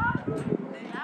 Yeah.